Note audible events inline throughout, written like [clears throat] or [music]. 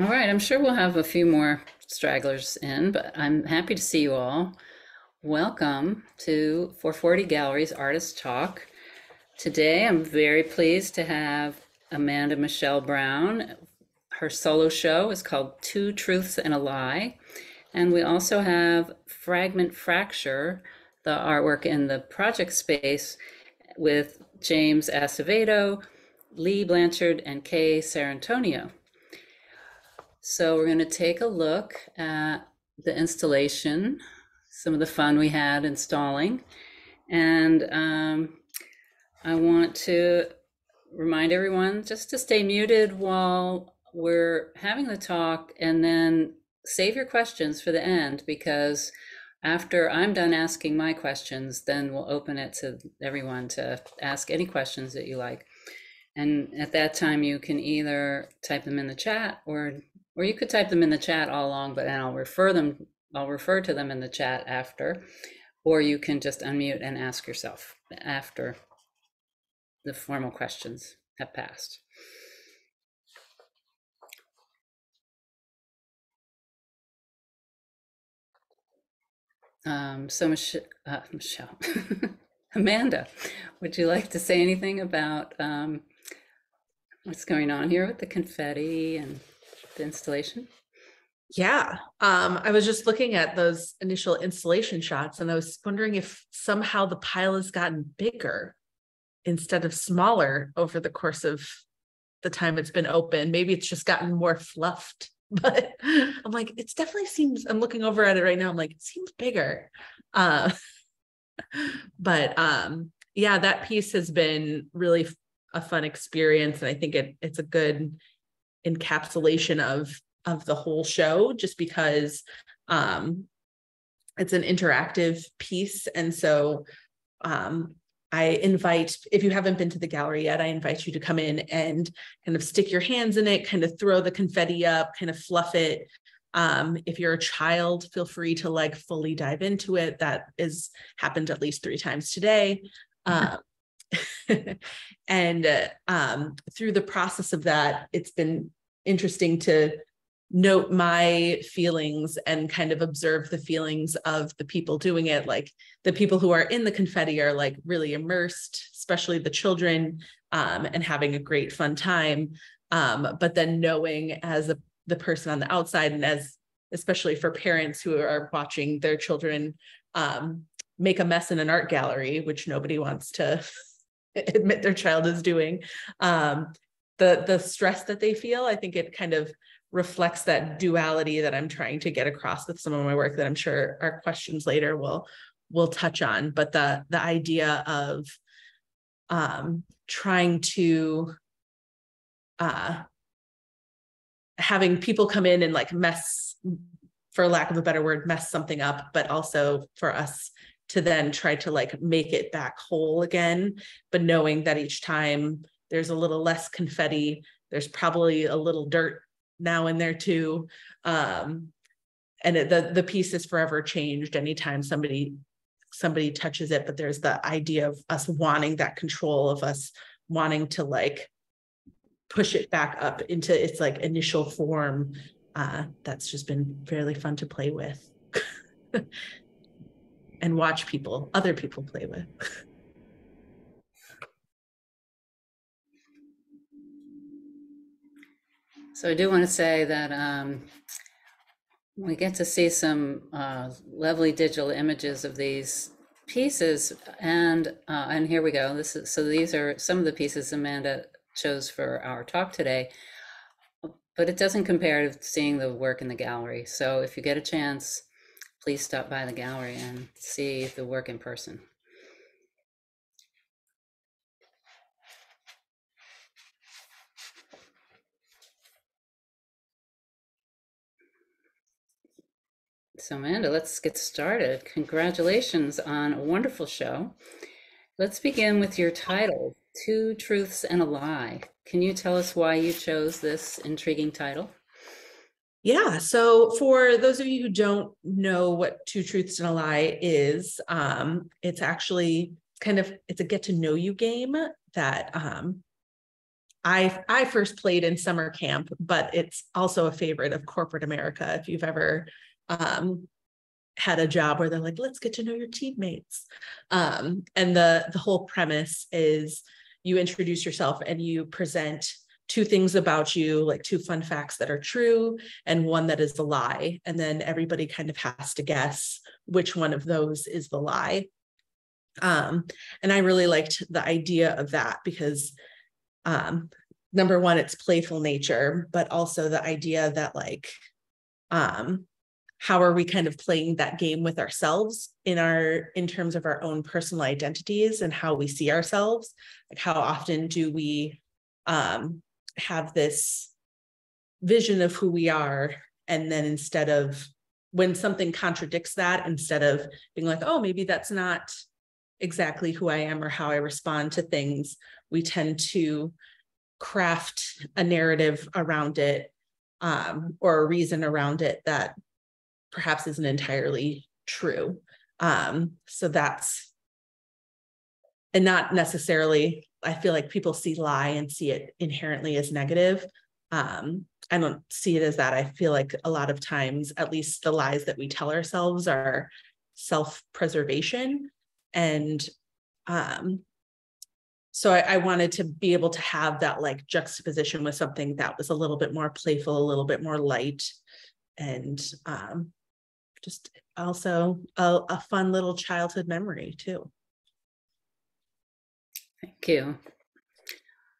All right, I'm sure we'll have a few more stragglers in, but I'm happy to see you all. Welcome to 440 Galleries Artist Talk. Today, I'm very pleased to have Amanda Michele Brown. Her solo show is called Two Truths and a Lie. And we also have Fragment Fracture, the artwork in the project space with James Acevedo, Leigh Blanchard, and K Sarrantonio. So we're going to take a look at the installation, some of the fun we had installing. And um, I want to remind everyone just to stay muted while we're having the talk and then save your questions for the end because after I'm done asking my questions, then we'll open it to everyone to ask any questions that you like. And at that time, you can either type them in the chat or or you could type them in the chat all along, but then I'll refer them, I'll refer to them in the chat after, or you can just unmute and ask yourself after the formal questions have passed. Um, so Mich- uh, Michele, [laughs] Amanda, would you like to say anything about um, what's going on here with the confetti and installation? Yeah. Um, I was just looking at those initial installation shots and I was wondering if somehow the pile has gotten bigger instead of smaller over the course of the time it's been open. Maybe it's just gotten more fluffed, [laughs] but I'm like, it's definitely seems, I'm looking over at it right now. I'm like, it seems bigger. Uh, [laughs] but um, yeah, that piece has been really a fun experience. And I think it it's a good encapsulation of of the whole show just because um it's an interactive piece and so um I invite, if you haven't been to the gallery yet, I invite you to come in and kind of stick your hands in it, kind of throw the confetti up, kind of fluff it. Um, if you're a child, feel free to like fully dive into it. That is happened at least three times today. [laughs] Um, [laughs] and uh, um, through the process of that, it's been interesting to note my feelings and kind of observe the feelings of the people doing it. Like the people who are in the confetti are like really immersed especially the children um, and having a great fun time. Um, but then knowing as a, the person on the outside and as especially for parents who are watching their children um, make a mess in an art gallery which nobody wants to [laughs] admit their child is doing um, the the stress that they feel i think it kind of reflects that duality that i'm trying to get across with some of my work that i'm sure our questions later will will touch on. But the the idea of um, trying to uh, having people come in and like mess for lack of a better word mess something up but also for us to then try to like make it back whole again but knowing that each time there's a little less confetti there's probably a little dirt now in there too um, and it, the the piece is forever changed anytime somebody somebody touches it but there's the idea of us wanting that control of us wanting to like push it back up into its like initial form uh, that's just been fairly fun to play with [laughs] and watch people, other people play with. So I do want to say that um, we get to see some uh, lovely digital images of these pieces, and uh, and here we go. This is so these are some of the pieces Amanda chose for our talk today, but it doesn't compare to seeing the work in the gallery. So if you get a chance, please stop by the gallery and see the work in person. So Amanda, let's get started. Congratulations on a wonderful show. Let's begin with your title, Two Truths and a Lie. Can you tell us why you chose this intriguing title? Yeah. So for those of you who don't know what Two Truths and a Lie is, um, it's actually kind of it's a get to know you game that um, I I first played in summer camp, but it's also a favorite of corporate America. If you've ever um, had a job where they're like, let's get to know your teammates. Um, and the the whole premise is you introduce yourself and you present two things about you, like two fun facts that are true and one that is a lie. And then everybody kind of has to guess which one of those is the lie. Um, and I really liked the idea of that because um, number one, it's playful nature, but also the idea that like um, how are we kind of playing that game with ourselves in our in terms of our own personal identities and how we see ourselves like how often do we um have this vision of who we are and then instead of when something contradicts that instead of being like oh maybe that's not exactly who i am or how i respond to things we tend to craft a narrative around it um, or a reason around it that perhaps isn't entirely true. Um, so that's, and not necessarily, I feel like people see lie and see it inherently as negative. Um, I don't see it as that. I feel like a lot of times, at least the lies that we tell ourselves are self preservation. And um, so I, I, wanted to be able to have that like juxtaposition with something that was a little bit more playful, a little bit more light, and um, just also a, a fun little childhood memory too. Thank you.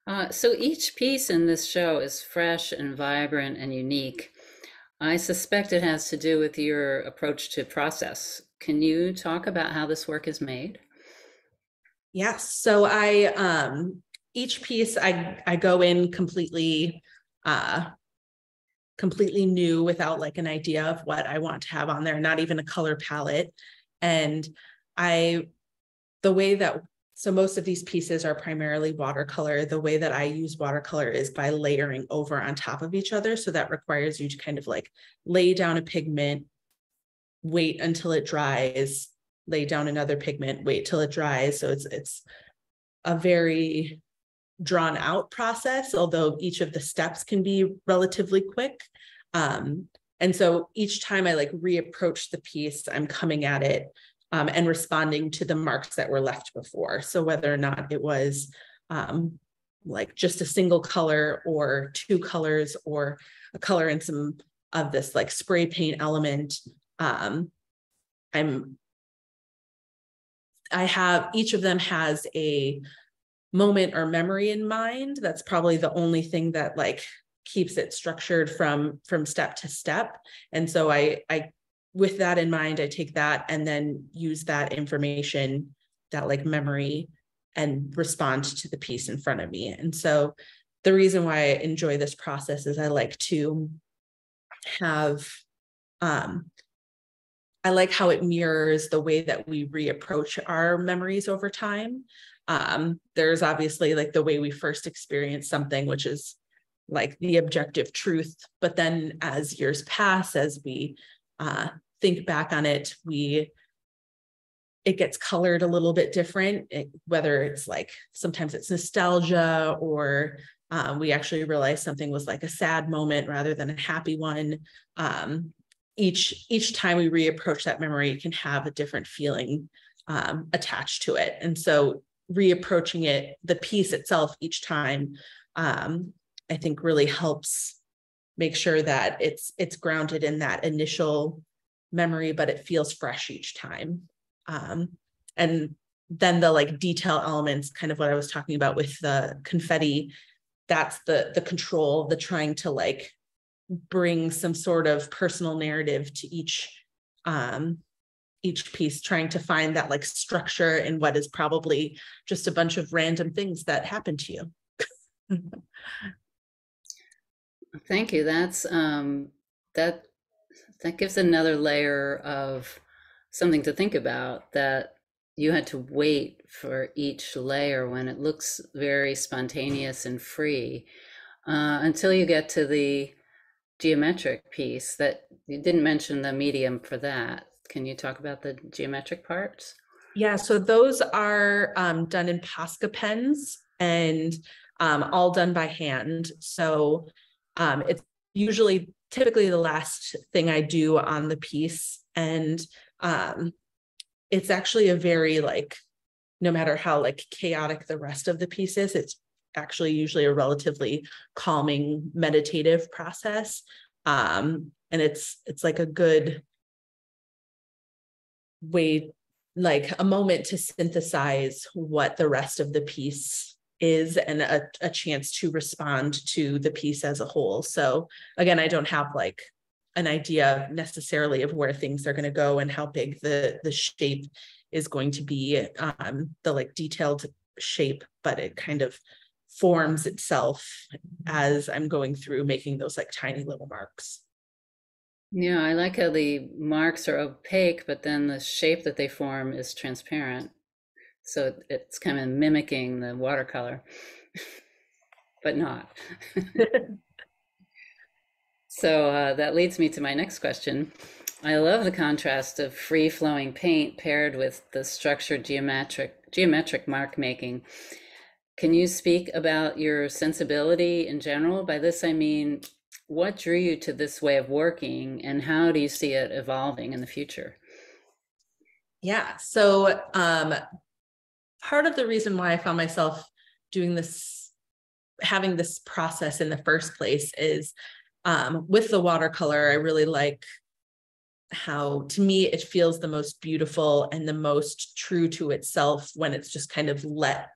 Uh, so each piece in this show is fresh and vibrant and unique. I suspect it has to do with your approach to process. Can you talk about how this work is made? Yes. So I um each piece I I go in completely uh completely new without like an idea of what I want to have on there, not even a color palette. And I, the way that, so most of these pieces are primarily watercolor. The way that I use watercolor is by layering over on top of each other. So that requires you to kind of like lay down a pigment, wait until it dries, lay down another pigment, wait till it dries. So it's, it's a very drawn out process, although each of the steps can be relatively quick. Um, and so each time I like reapproach the piece, I'm coming at it um, and responding to the marks that were left before. So whether or not it was um, like just a single color or two colors or a color and some of this like spray paint element, um, I'm I have each of them has a moment or memory in mind that's probably the only thing that like keeps it structured from from step to step and so i i with that in mind i take that and then use that information that like memory and respond to the piece in front of me and so the reason why i enjoy this process is i like to have um i like how it mirrors the way that we reapproach our memories over time um, there's obviously like the way we first experience something, which is like the objective truth. But then as years pass, as we uh, think back on it, we it gets colored a little bit different, it, whether it's like sometimes it's nostalgia or um, we actually realize something was like a sad moment rather than a happy one. Um, each each time we reapproach that memory, it can have a different feeling um, attached to it. And so reapproaching it, the piece itself each time, um, I think really helps make sure that it's it's grounded in that initial memory, but it feels fresh each time. Um, and then the like detail elements, kind of what I was talking about with the confetti, that's the the control, the trying to like bring some sort of personal narrative to each um each piece trying to find that like structure in what is probably just a bunch of random things that happen to you [laughs] thank you that's um that that gives another layer of something to think about that you had to wait for each layer when it looks very spontaneous and free uh, until you get to the geometric piece that you didn't mention the medium for that can you talk about the geometric parts? Yeah, so those are um, done in Posca pens. And um, all done by hand. So um, it's usually typically the last thing I do on the piece. And um, it's actually a very like, no matter how like chaotic the rest of the piece is, it's actually usually a relatively calming meditative process. Um, and it's it's like a good way like a moment to synthesize what the rest of the piece is and a, a chance to respond to the piece as a whole. So again, I don't have like an idea necessarily of where things are going to go and how big the the shape is going to be, um, the like detailed shape, but it kind of forms itself as I'm going through making those like tiny little marks. Yeah, I like how the marks are opaque, but then the shape that they form is transparent. So it's kind of mimicking the watercolor, [laughs] but not. [laughs] so uh, that leads me to my next question. I love the contrast of free flowing paint paired with the structured geometric geometric mark making. Can you speak about your sensibility in general? By this I mean what drew you to this way of working and how do you see it evolving in the future? Yeah. So um, part of the reason why I found myself doing this, having this process in the first place is um, with the watercolor, I really like how to me it feels the most beautiful and the most true to itself when it's just kind of let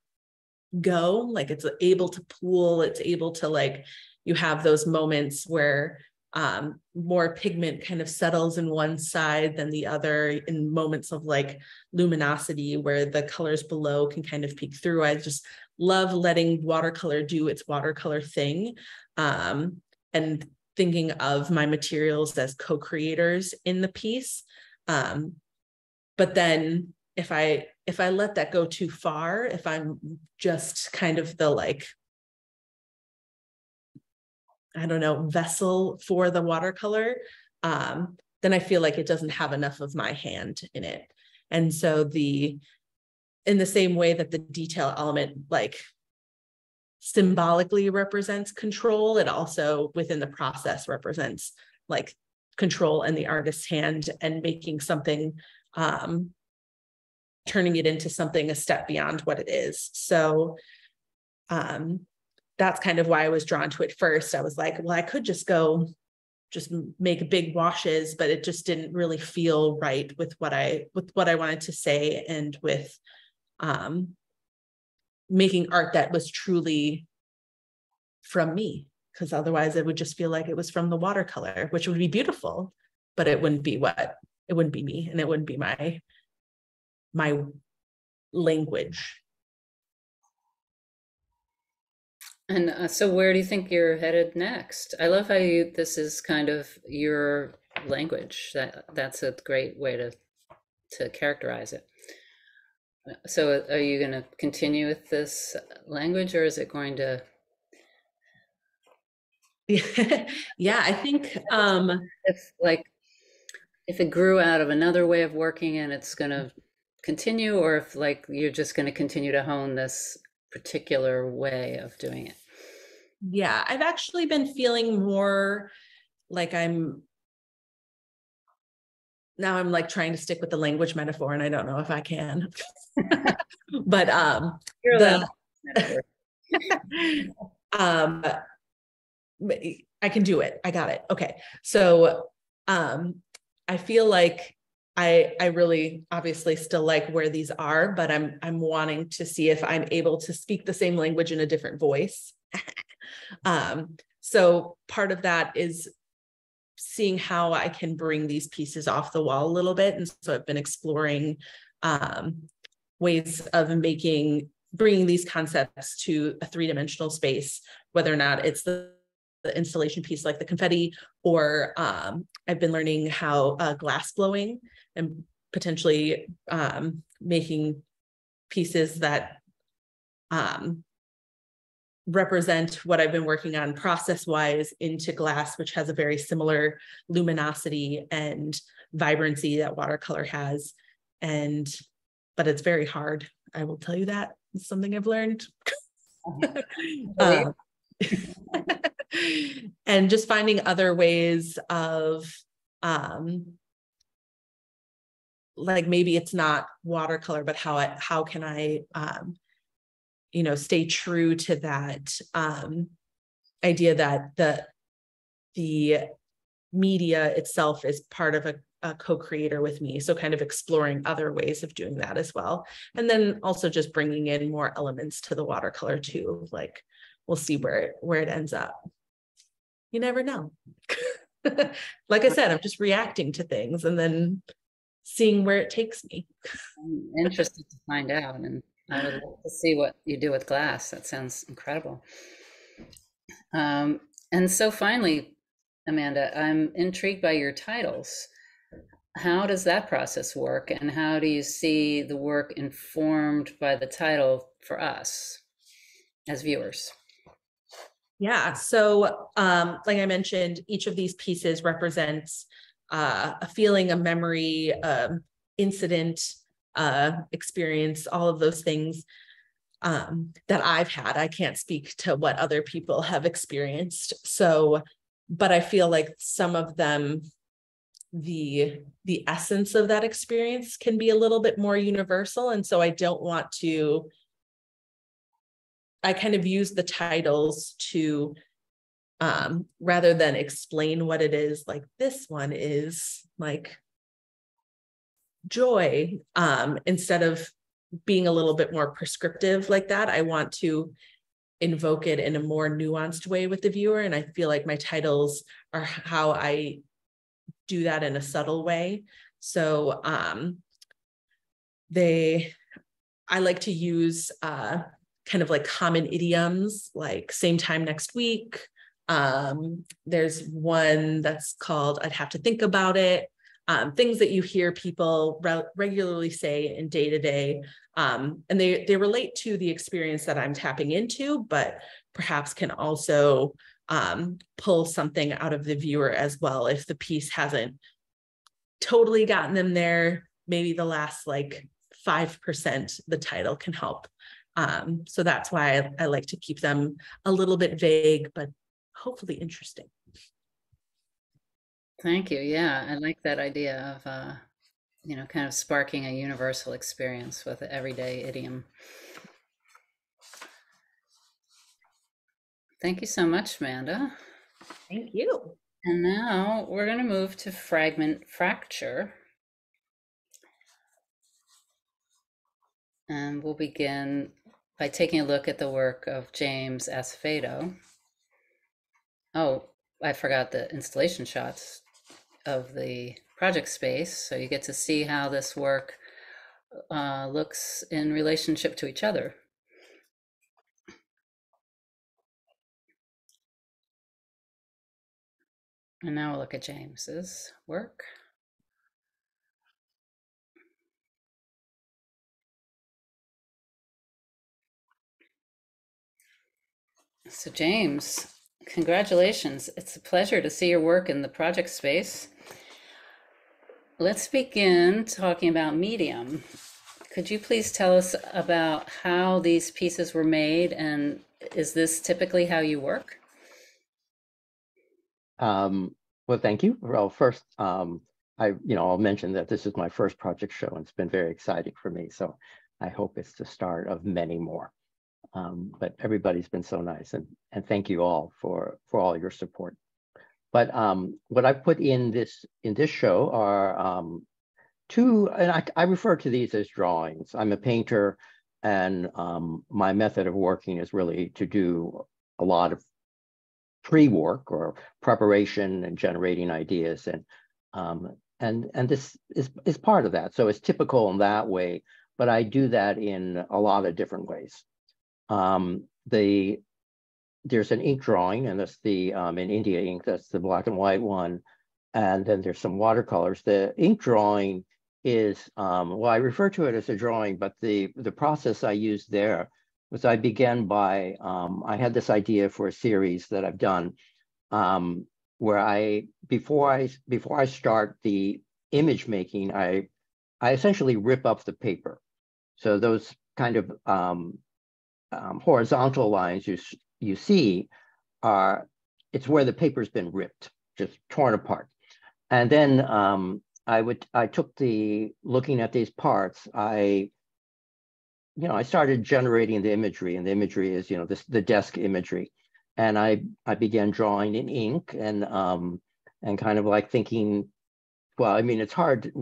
go. Like it's able to pool it's able to like you have those moments where um, more pigment kind of settles in one side than the other in moments of like luminosity where the colors below can kind of peek through. I just love letting watercolor do its watercolor thing um, and thinking of my materials as co-creators in the piece. Um, but then if I if I let that go too far, if I'm just kind of the like I don't know, vessel for the watercolor, um, then I feel like it doesn't have enough of my hand in it. And so the, in the same way that the detail element like symbolically represents control, it also within the process represents like control and the artist's hand and making something, um, turning it into something a step beyond what it is. So um, that's kind of why I was drawn to it first. I was like, well, I could just go just make big washes, but it just didn't really feel right with what I with what I wanted to say and with um making art that was truly from me because otherwise it would just feel like it was from the watercolor which would be beautiful but it wouldn't be what it wouldn't be me and it wouldn't be my my language And uh, so, where do you think you're headed next? I love how you. This is kind of your language. That that's a great way to to characterize it. Uh, so, are you going to continue with this language, or is it going to? [laughs] yeah, I think um, if like if it grew out of another way of working and it's going to continue, or if like you're just going to continue to hone this particular way of doing it? Yeah, I've actually been feeling more like I'm now I'm like trying to stick with the language metaphor and I don't know if I can. [laughs] but um the, [laughs] um I can do it. I got it. Okay. So um I feel like I I really obviously still like where these are, but I'm I'm wanting to see if I'm able to speak the same language in a different voice. [laughs] um, so part of that is seeing how I can bring these pieces off the wall a little bit, and so I've been exploring um, ways of making bringing these concepts to a three dimensional space, whether or not it's the the installation piece like the confetti, or um, I've been learning how uh, glass blowing and potentially um, making pieces that um, represent what I've been working on process wise into glass, which has a very similar luminosity and vibrancy that watercolor has. And, but it's very hard. I will tell you that it's something I've learned. [laughs] [laughs] Um, [laughs] and just finding other ways of um like maybe it's not watercolor but how I how can I um you know stay true to that um idea that the the media itself is part of a, a co-creator with me. So kind of exploring other ways of doing that as well. And then also just bringing in more elements to the watercolor too like we'll see where it where it ends up you never know [laughs] like i said i'm just reacting to things and then seeing where it takes me I'm interested to find out, and I would love to see what you do with glass. That sounds incredible. Um, and so finally, Amanda, I'm intrigued by your titles. How does that process work, and how do you see the work informed by the title for us as viewers? Yeah. So, um, like I mentioned, each of these pieces represents uh, a feeling, a memory, um, incident, uh, experience, all of those things um, that I've had. I can't speak to what other people have experienced. So, but I feel like some of them, the the essence of that experience can be a little bit more universal, and so I don't want to I kind of use the titles to um rather than explain what it is like this one is like joy um instead of being a little bit more prescriptive like that I want to invoke it in a more nuanced way with the viewer and I feel like my titles are how I do that in a subtle way. So um they I like to use uh kind of like common idioms like same time next week. Um, there's one that's called I'd have to think about it. Um, things that you hear people re- regularly say in day to day. And they, they relate to the experience that I'm tapping into, but perhaps can also um, pull something out of the viewer as well if the piece hasn't totally gotten them there. Maybe the last like 5% the title can help um, so that's why I, I like to keep them a little bit vague, but hopefully interesting. Thank you. Yeah, I like that idea of, uh, you know, kind of sparking a universal experience with everyday idiom. Thank you so much, Amanda. Thank you. And now we're going to move to fragment fracture. And we'll begin by taking a look at the work of James Acevedo. Oh, I forgot the installation shots of the project space. So you get to see how this work uh, looks in relationship to each other. And now we'll look at James's work. So James, congratulations. It's a pleasure to see your work in the project space. Let's begin talking about Medium. Could you please tell us about how these pieces were made and is this typically how you work? Um, well, thank you. Well, first, um, I, you know, I'll mention that this is my first project show and it's been very exciting for me. So I hope it's the start of many more. Um, but everybody's been so nice and, and thank you all for, for all your support. But um, what I put in this in this show are um, two, and I, I refer to these as drawings. I'm a painter and um, my method of working is really to do a lot of pre-work or preparation and generating ideas and um, and and this is is part of that. So it's typical in that way, but I do that in a lot of different ways. Um, the there's an ink drawing, and that's the um, in India ink. That's the black and white one, and then there's some watercolors. The ink drawing is um, well, I refer to it as a drawing, but the the process I used there was I began by um, I had this idea for a series that I've done um, where I before I before I start the image making, I I essentially rip up the paper. So those kind of um, um, horizontal lines you you see are it's where the paper's been ripped, just torn apart. And then um, I would I took the looking at these parts, I you know, I started generating the imagery, and the imagery is, you know, this the desk imagery. And I I began drawing in ink and um and kind of like thinking, well, I mean, it's hard,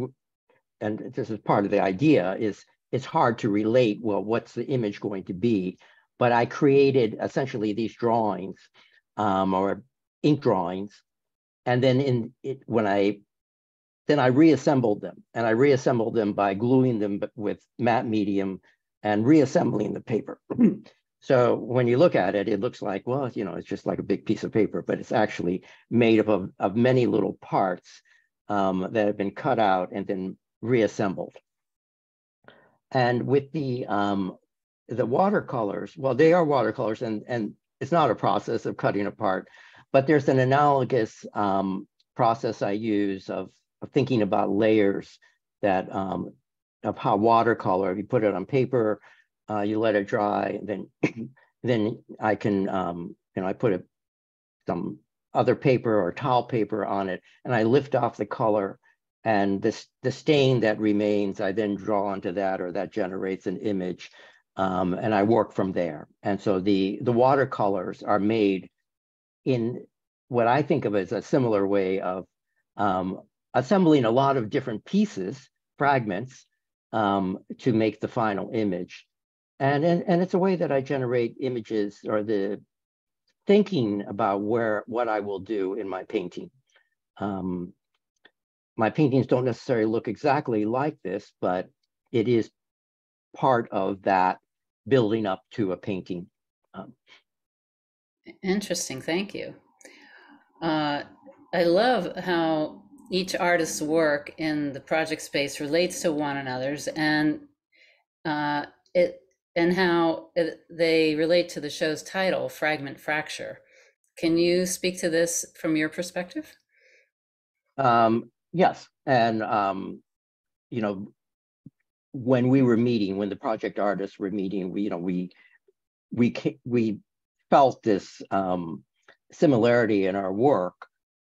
and this is part of the idea is it's hard to relate, well, what's the image going to be? But I created essentially these drawings um, or ink drawings. And then in it, when I, then I reassembled them and I reassembled them by gluing them with matte medium and reassembling the paper. [clears throat] so when you look at it, it looks like, well, you know, it's just like a big piece of paper, but it's actually made up of, of many little parts um, that have been cut out and then reassembled. And with the um, the watercolors, well, they are watercolors, and and it's not a process of cutting apart, but there's an analogous um, process I use of, of thinking about layers that um, of how watercolor. If you put it on paper, uh, you let it dry, then [clears throat] then I can um, you know I put a, some other paper or towel paper on it, and I lift off the color and this the stain that remains i then draw onto that or that generates an image um, and i work from there. And so the the watercolors are made in what i think of as a similar way of um, assembling a lot of different pieces fragments um, to make the final image. And, and and it's a way that i generate images or the thinking about where what i will do in my painting. Um, my paintings don't necessarily look exactly like this, but it is part of that building up to a painting. Um, Interesting, thank you. Uh, I love how each artist's work in the project space relates to one another's and uh, it and how it, they relate to the show's title, Fragment Fracture. Can you speak to this from your perspective? um, yes, and um, you know, when we were meeting, when the project artists were meeting, we you know we we we felt this um, similarity in our work,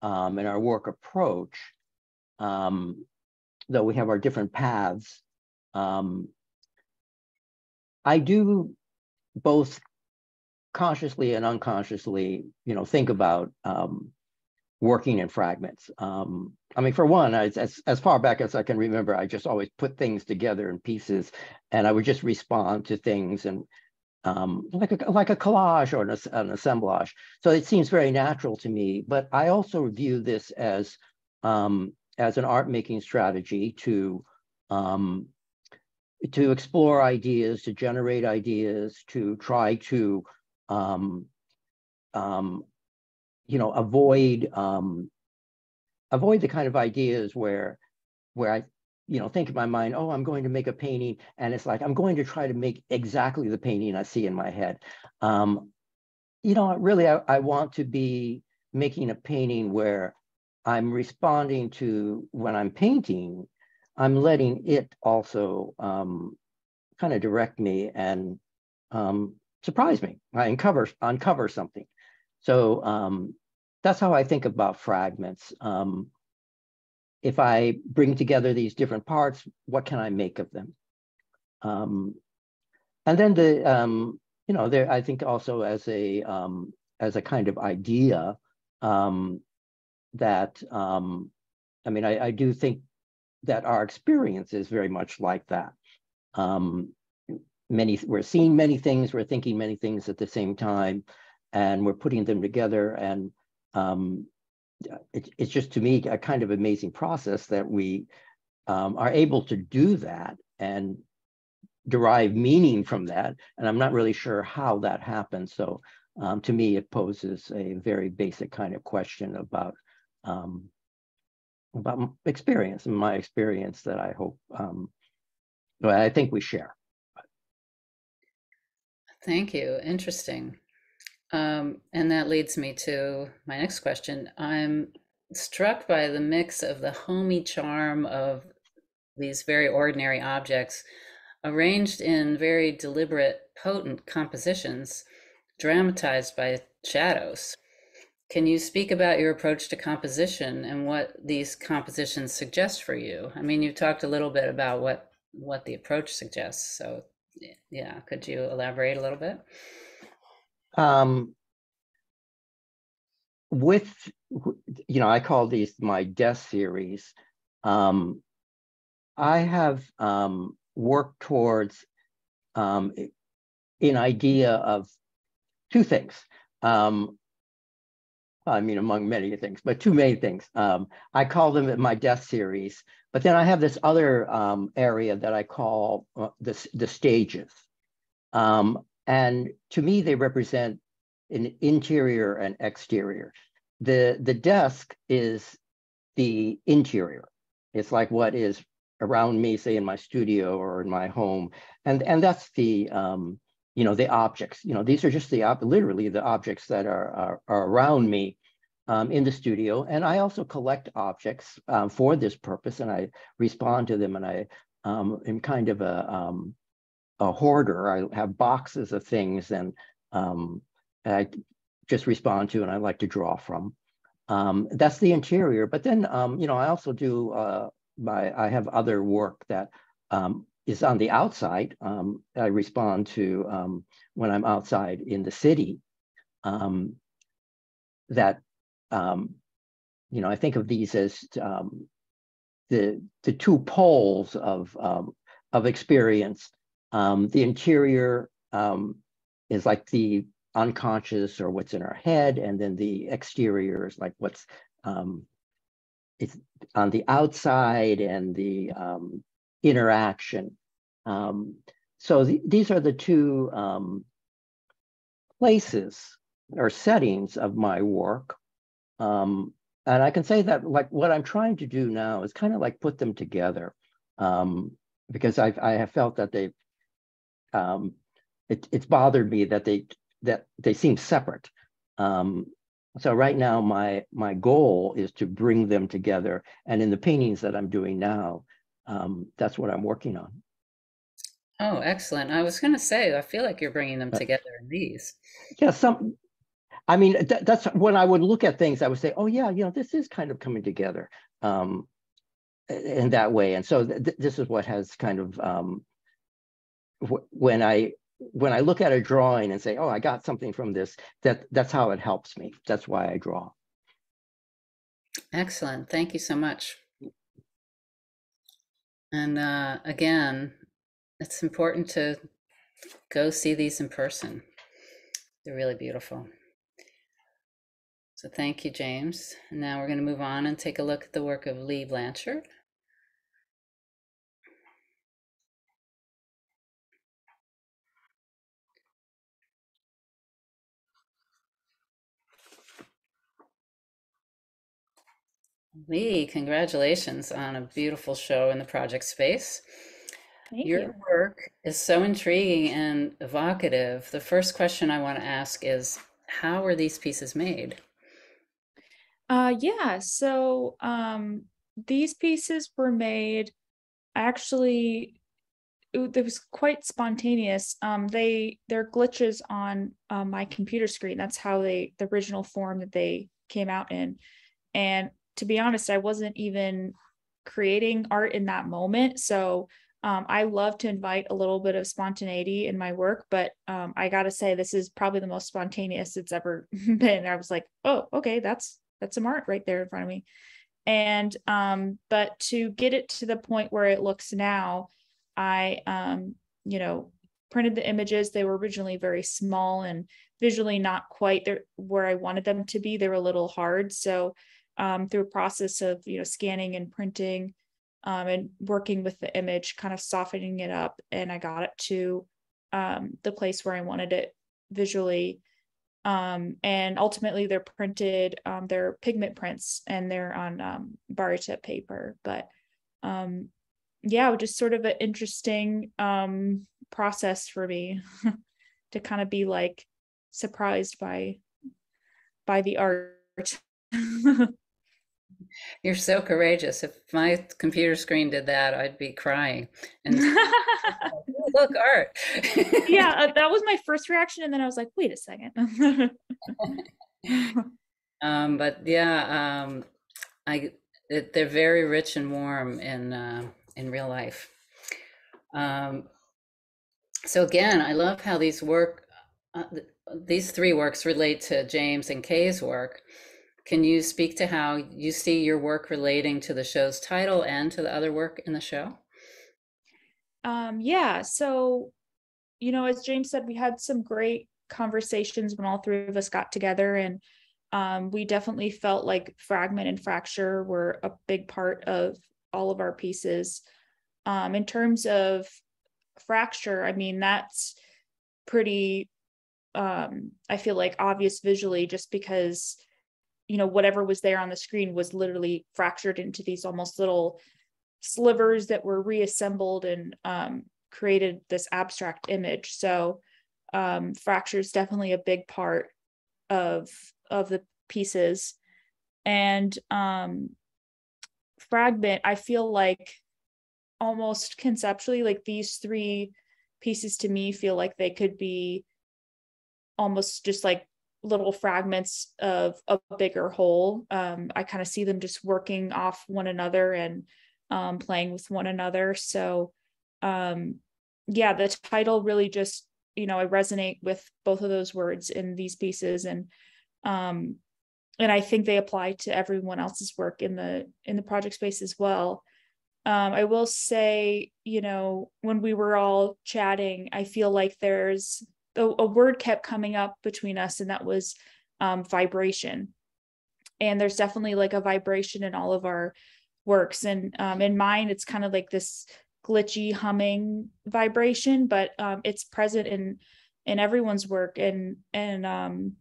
um, in our work approach, um, though we have our different paths. Um, I do both consciously and unconsciously, you know, think about um, working in fragments. Um, I mean, for one, as, as far back as I can remember, I just always put things together in pieces, and I would just respond to things and um, like a like a collage or an, an assemblage. So it seems very natural to me. But I also view this as um, as an art making strategy to um, to explore ideas, to generate ideas, to try to um, um, you know avoid um, avoid the kind of ideas where where I you know think in my mind, oh, I'm going to make a painting, and it's like I'm going to try to make exactly the painting I see in my head. Um, you know, really, I, I want to be making a painting where I'm responding to when I'm painting, I'm letting it also um, kind of direct me and um, surprise me. I uncover uncover something. So um, that's how I think about fragments. Um, if I bring together these different parts, what can I make of them? Um, and then the um, you know there I think also as a um, as a kind of idea um, that I mean I, I do think that our experience is very much like that. Many we're seeing many things, we're thinking many things at the same time, and we're putting them together. And um, it, it's just to me a kind of amazing process that we um, are able to do that and derive meaning from that. And I'm not really sure how that happens. So um, to me, it poses a very basic kind of question about um, about experience and my experience that I hope um, well, I think we share. Thank you. Interesting. Um, and that leads me to my next question. I'm struck by the mix of the homey charm of these very ordinary objects arranged in very deliberate potent compositions dramatized by shadows. Can you speak about your approach to composition and what these compositions suggest for you? I mean, you've talked a little bit about what what the approach suggests. So, yeah, could you elaborate a little bit? Um, with you know, I call these my death series. Um, I have um, worked towards um, an idea of two things. Um, I mean, among many things, but two main things. Um, I call them my death series, but then I have this other um, area that I call uh, the, the stages. Um, and to me, they represent an interior and exterior. The, the desk is the interior. It's like what is around me, say in my studio or in my home. And, and that's the, um, you know, the objects, you know, these are just the, literally the objects that are, are, are around me um, in the studio. And I also collect objects um, for this purpose and I respond to them and I um, am kind of a, um, a hoarder. I have boxes of things and um, I just respond to and I like to draw from. Um, that's the interior. But then, you know, I also do, uh, my, I have other work that is on the outside. Um, I respond to um, when I'm outside in the city. Um, that um, you know, I think of these as um, the the two poles of um, of experience. The interior is like the unconscious or what's in our head, and then the exterior is like what's it's on the outside and the um, interaction. Um, so th these are the two um, places or settings of my work. Um, and I can say that like what I'm trying to do now is kind of like put them together um, because I've, I have felt that they've, um, it, it's bothered me that they, that they seem separate. Um, so right now, my my goal is to bring them together. And in the paintings that I'm doing now, um, that's what I'm working on. Oh, excellent. I was going to say, I feel like you're bringing them together in these. Yeah, some, I mean, th that's when I would look at things, I would say, oh yeah, you know, this is kind of coming together um, in that way. And so th this is what has kind of, um, when I, when I look at a drawing and say, oh, I got something from this, that that's how it helps me. That's why I draw. Excellent. Thank you so much. And uh, again, it's important to go see these in person. They're really beautiful. So thank you, James. And now we're going to move on and take a look at the work of Leigh Blanchard. Leigh, congratulations on a beautiful show in the project space. Thank Your you. work is so intriguing and evocative. The first question I want to ask is how were these pieces made? Uh, yeah, so um, these pieces were made actually, it, it was quite spontaneous. Um, they they're glitches on uh, my computer screen. That's how they the original form that they came out in. And to be honest, I wasn't even creating art in that moment. So um, I love to invite a little bit of spontaneity in my work, but um, I gotta say this is probably the most spontaneous it's ever [laughs] been. I was like, oh, okay, that's that's some art right there in front of me. And um, but to get it to the point where it looks now, I um, you know, printed the images. They were originally very small and visually not quite there where I wanted them to be. They were a little hard. So um, through a process of you know scanning and printing um, and working with the image, kind of softening it up, and I got it to um, the place where I wanted it visually. Um, and ultimately, they're printed. Um, they're pigment prints, and they're on um, tip paper. But um, yeah, just sort of an interesting process for me [laughs] to kind of be like surprised by by the art. [laughs] You're so courageous. If my computer screen did that, I'd be crying. And [laughs] [laughs] look, art. yeah, uh, [laughs] that was my first reaction, and then I was like, wait a second. um, but yeah, um, I it, they're very rich and warm in uh, in real life. Um, so again, I love how these work. Uh, these three works relate to James and K's work. Can you speak to how you see your work relating to the show's title and to the other work in the show? Um, yeah, so you know, as James said, we had some great conversations when all three of us got together, and um, we definitely felt like fragment and fracture were a big part of all of our pieces. Um, in terms of fracture, I mean, that's pretty, um, I feel like obvious visually just because you know whatever was there on the screen was literally fractured into these almost little slivers that were reassembled and um, created this abstract image. So um, fracture is definitely a big part of of the pieces. And um, fragment i feel like almost conceptually like these three pieces to me feel like they could be almost just like little fragments of a bigger whole. Um, I kind of see them just working off one another and um, playing with one another. So, um, yeah, the title really just, you know, I resonate with both of those words in these pieces, and um, and I think they apply to everyone else's work in the in the project space as well. Um, I will say, you know, when we were all chatting, I feel like there's a, a word kept coming up between us, and that was um, vibration. And there's definitely like a vibration in all of our works. And um, in mine, it's kind of like this glitchy humming vibration, but um, it's present in in everyone's work. And and um,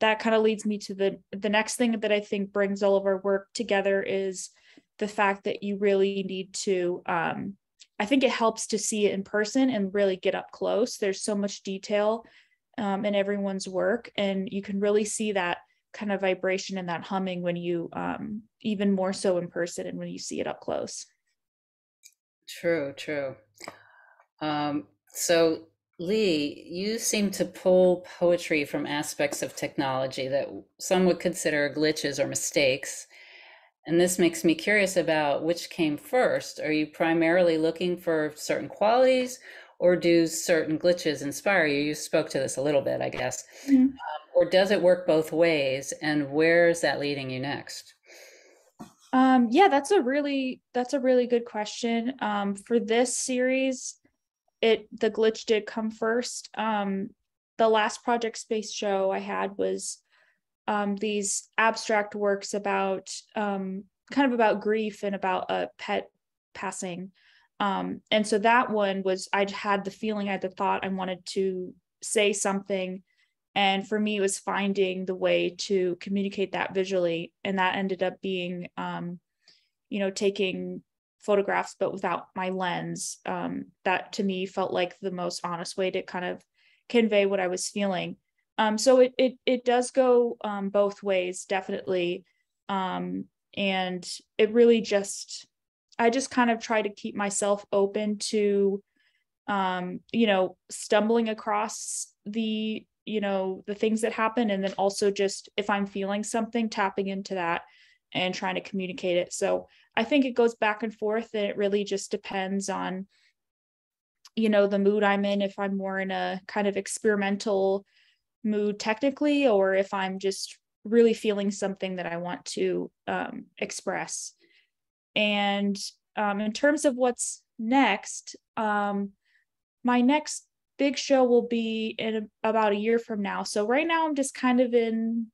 that kind of leads me to the the next thing that I think brings all of our work together is the fact that you really need to um, I think it helps to see it in person and really get up close. There's so much detail um, in everyone's work, and you can really see that kind of vibration and that humming when you, um, even more so in person and when you see it up close. True, true. Um, so, Leigh, you seem to pull poetry from aspects of technology that some would consider glitches or mistakes and this makes me curious about which came first. Are you primarily looking for certain qualities or do certain glitches inspire you? You spoke to this a little bit, I guess. Mm-hmm. Um, or does it work both ways? And where is that leading you next? Um, yeah, that's a really that's a really good question. Um, for this series, it the glitch did come first. Um, the last project space show I had was um, these abstract works about um, kind of about grief and about a pet passing. Um, and so that one was, I had the feeling, I had the thought I wanted to say something. And for me, it was finding the way to communicate that visually. And that ended up being, um, you know, taking photographs, but without my lens. Um, that to me felt like the most honest way to kind of convey what I was feeling. Um, so it it it does go um, both ways, definitely. Um, and it really just I just kind of try to keep myself open to um, you know, stumbling across the, you know, the things that happen and then also just if I'm feeling something, tapping into that and trying to communicate it. So I think it goes back and forth and it really just depends on you know the mood I'm in if I'm more in a kind of experimental mood technically or if I'm just really feeling something that I want to um, express. And um, in terms of what's next, um, my next big show will be in about a year from now. So right now I'm just kind of in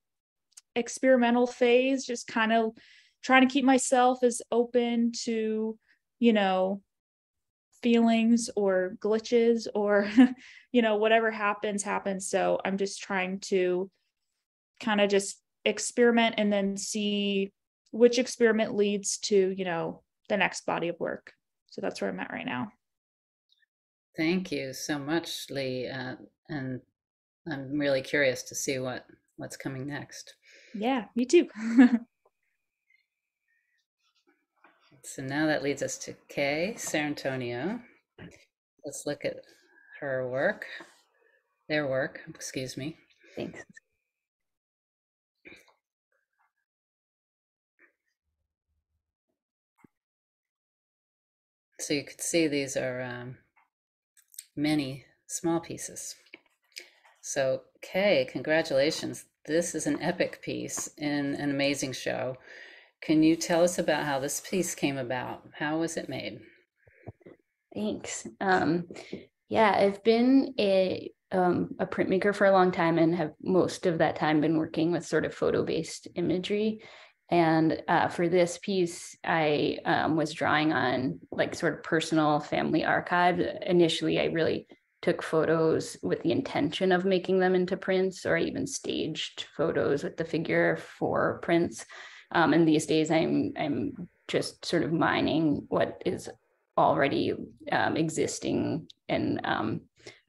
experimental phase, just kind of trying to keep myself as open to, you know, feelings or glitches or [laughs] you know whatever happens happens. So i'm just trying to kind of just experiment and then see which experiment leads to you know the next body of work. So that's where i'm at right now. Thank you so much Leigh uh, and i'm really curious to see what what's coming next. Yeah me too [laughs] So now that leads us to K Sarrantonio. Let's look at her work, their work, excuse me. Thanks. So you could see these are um, many small pieces. So K, congratulations. This is an epic piece in an amazing show. Can you tell us about how this piece came about? How was it made? Thanks. Um, yeah, I've been a um, a printmaker for a long time and have most of that time been working with sort of photo based imagery. And uh, for this piece, I um, was drawing on like sort of personal family archive. Initially, I really took photos with the intention of making them into prints or I even staged photos with the figure for prints. Um, and these days, I'm I'm just sort of mining what is already um, existing in um,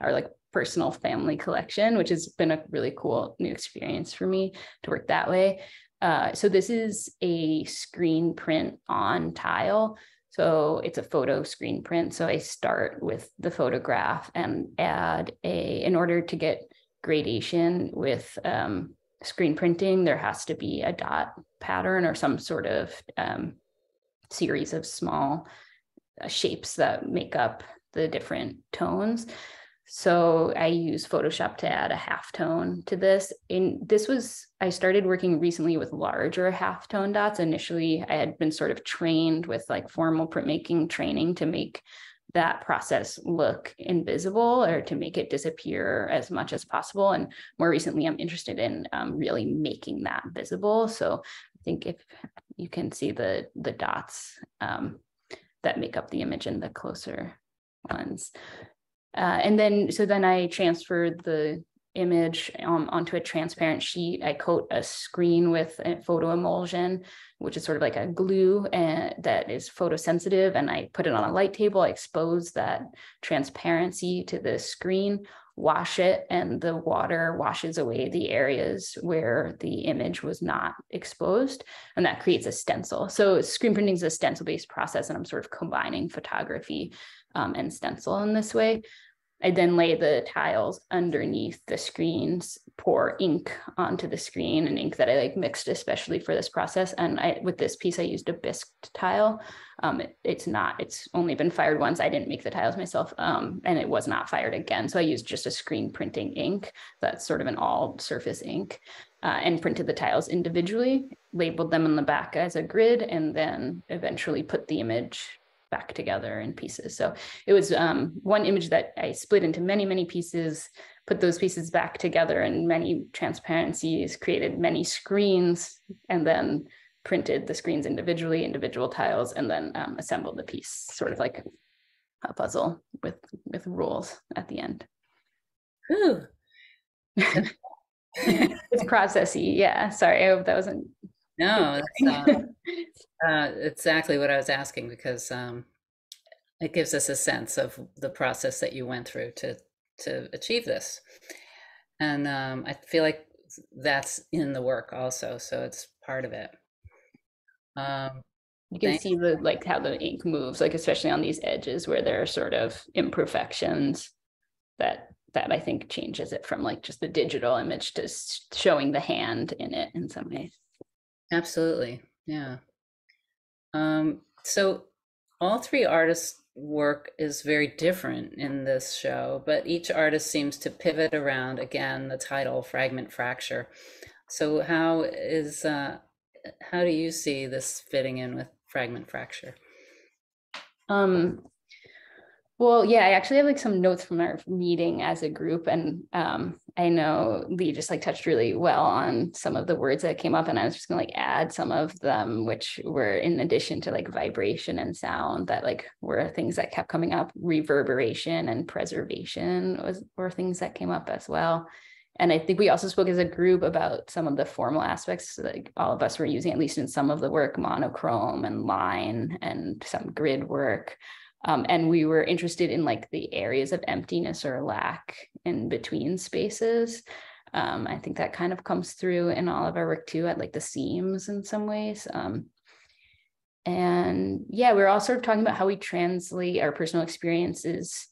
our like personal family collection, which has been a really cool new experience for me to work that way. Uh, so this is a screen print on tile. So it's a photo screen print. So I start with the photograph and add a, in order to get gradation with um, screen printing, there has to be a dot pattern or some sort of um, series of small uh, shapes that make up the different tones. So I use Photoshop to add a half tone to this. And this was, I started working recently with larger half tone dots. Initially, I had been sort of trained with like formal printmaking training to make that process look invisible or to make it disappear as much as possible. And more recently, I'm interested in um, really making that visible. So I think if you can see the, the dots um, that make up the image in the closer ones. Uh, and then, so then I transferred the image um, onto a transparent sheet. I coat a screen with a photo emulsion, which is sort of like a glue and that is photosensitive. And I put it on a light table. I expose that transparency to the screen, wash it, and the water washes away the areas where the image was not exposed. And that creates a stencil. So screen printing is a stencil based process, and I'm sort of combining photography um, and stencil in this way. I then lay the tiles underneath the screens, pour ink onto the screen, and ink that I like mixed especially for this process. And I, with this piece, I used a bisque tile. Um, it, it's not, it's only been fired once. I didn't make the tiles myself, um, and it was not fired again. So I used just a screen printing ink that's sort of an all surface ink uh, and printed the tiles individually, labeled them in the back as a grid, and then eventually put the image back together in pieces. So it was um, one image that I split into many, many pieces, put those pieces back together in many transparencies, created many screens, and then printed the screens individually, individual tiles, and then um, assembled the piece, sort of like a puzzle with with rules at the end. Ooh. [laughs] it's processy, yeah. Sorry, I hope that wasn't. No, [laughs] that's, uh, uh, exactly what I was asking because um, it gives us a sense of the process that you went through to to achieve this, and um, I feel like that's in the work also, so it's part of it. Um, you can Thank- see the like how the ink moves, like especially on these edges where there are sort of imperfections that that I think changes it from like just the digital image to showing the hand in it in some ways. Absolutely. Yeah. Um, so all three artists' work is very different in this show, but each artist seems to pivot around again the title fragment fracture. So how is uh how do you see this fitting in with fragment fracture? Um, well, yeah, I actually have like some notes from our meeting as a group, and um, I know Leigh just like touched really well on some of the words that came up, and I was just gonna like add some of them, which were in addition to like vibration and sound, that like were things that kept coming up. Reverberation and preservation was were things that came up as well. And I think we also spoke as a group about some of the formal aspects, like all of us were using, at least in some of the work, monochrome and line and some grid work. Um, and we were interested in like the areas of emptiness or lack in between spaces. Um, I think that kind of comes through in all of our work too, at like the seams in some ways. Um, and yeah, we we're all sort of talking about how we translate our personal experiences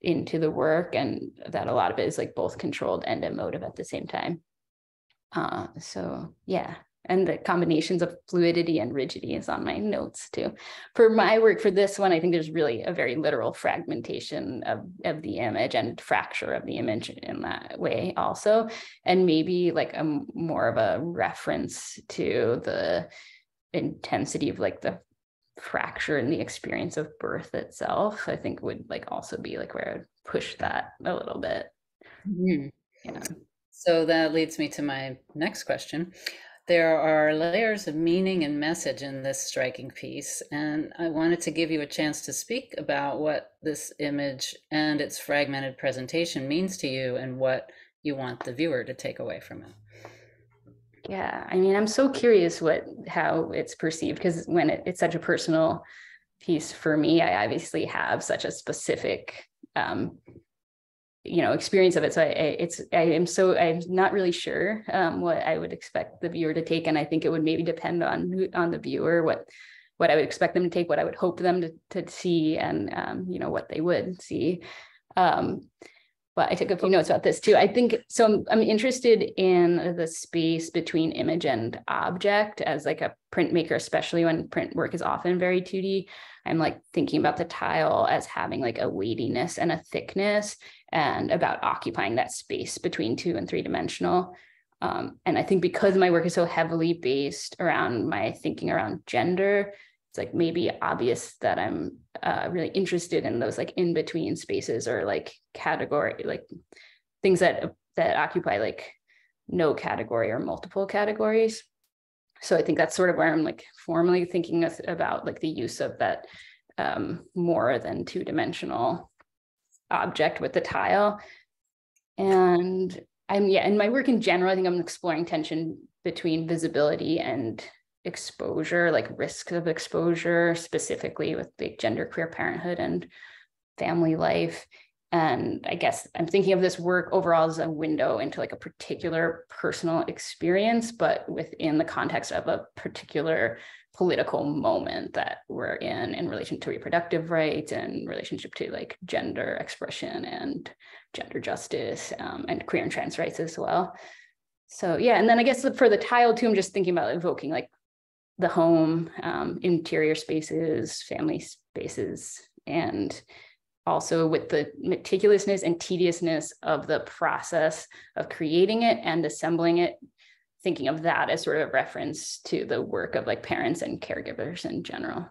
into the work and that a lot of it is like both controlled and emotive at the same time. Uh, so yeah, and the combinations of fluidity and rigidity is on my notes too. For my work for this one, I think there's really a very literal fragmentation of, of the image and fracture of the image in that way also. And maybe like a more of a reference to the intensity of like the fracture in the experience of birth itself, I think would like also be like where I would push that a little bit. Mhm. Yeah. So that leads me to my next question. There are layers of meaning and message in this striking piece, and I wanted to give you a chance to speak about what this image and its fragmented presentation means to you and what you want the viewer to take away from it. Yeah, I mean, I'm so curious what how it's perceived because when it, it's such a personal piece for me, I obviously have such a specific um, you know experience of it. So I, I, it's i am so i'm not really sure um, what i would expect the viewer to take. And i think it would maybe depend on on the viewer what what i would expect them to take what i would hope them to, to see and um, you know what they would see. Um, but i took a few notes about this too. I think so I'm, I'm interested in the space between image and object as like a printmaker especially when print work is often very 2d i'm like thinking about the tile as having like a weightiness and a thickness and about occupying that space between two and three dimensional. Um, and I think because my work is so heavily based around my thinking around gender, it's like maybe obvious that I'm uh, really interested in those like in between spaces or like category, like things that that occupy like no category or multiple categories. So I think that's sort of where I'm like formally thinking about like the use of that um, more than two dimensional object with the tile. And I'm, yeah, in my work in general, I think I'm exploring tension between visibility and exposure, like risks of exposure, specifically with the gender queer parenthood and family life. And I guess I'm thinking of this work overall as a window into like a particular personal experience, but within the context of a particular political moment that we're in in relation to reproductive rights and relationship to like gender expression and gender justice um, and queer and trans rights as well. So yeah and then i guess for the tile too i'm just thinking about evoking like the home um, interior spaces family spaces and also with the meticulousness and tediousness of the process of creating it and assembling it thinking of that as sort of a reference to the work of like parents and caregivers in general.